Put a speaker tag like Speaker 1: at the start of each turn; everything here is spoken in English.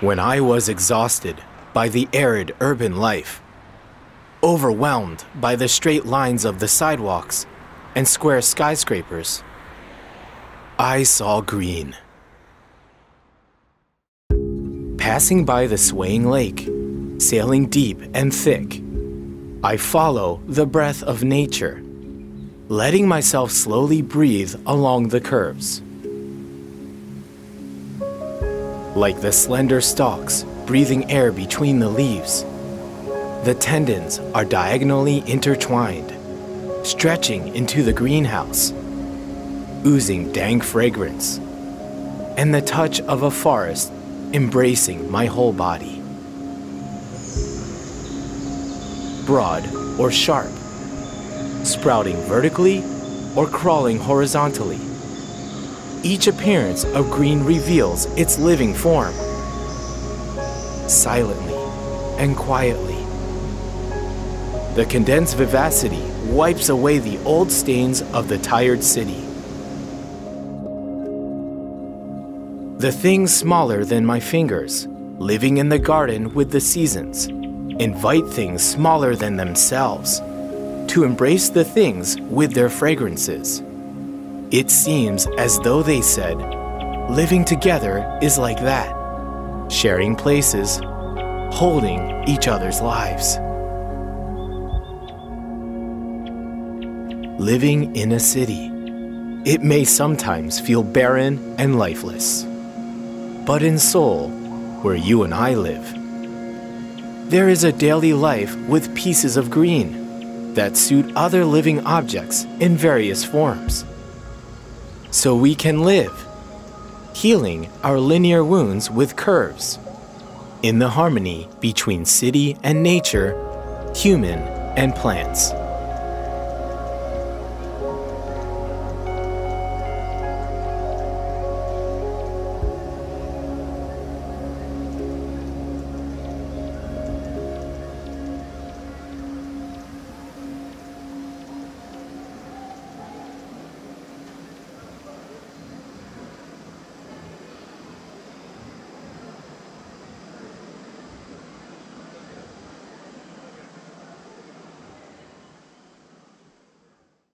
Speaker 1: When I was exhausted by the arid urban life, overwhelmed by the straight lines of the sidewalks and square skyscrapers, I saw green. Passing by the swaying lake, sailing deep and thick, I follow the breath of nature, letting myself slowly breathe along the curves. Like the slender stalks breathing air between the leaves, the tendons are diagonally intertwined, stretching into the greenhouse, oozing dank fragrance, and the touch of a forest embracing my whole body. Broad or sharp, sprouting vertically or crawling horizontally. Each appearance of green reveals its living form. Silently and quietly, the condensed vivacity wipes away the old stains of the tired city. The things smaller than my fingers, living in the garden with the seasons, invite things smaller than themselves to embrace the things with their fragrances. It seems as though they said, living together is like that, sharing places, holding each other's lives. Living in a city, it may sometimes feel barren and lifeless. But in Seoul, where you and I live, there is a daily life with pieces of green that suit other living objects in various forms. So we can live, healing our linear wounds with curves, in the harmony between city and nature, human and plants.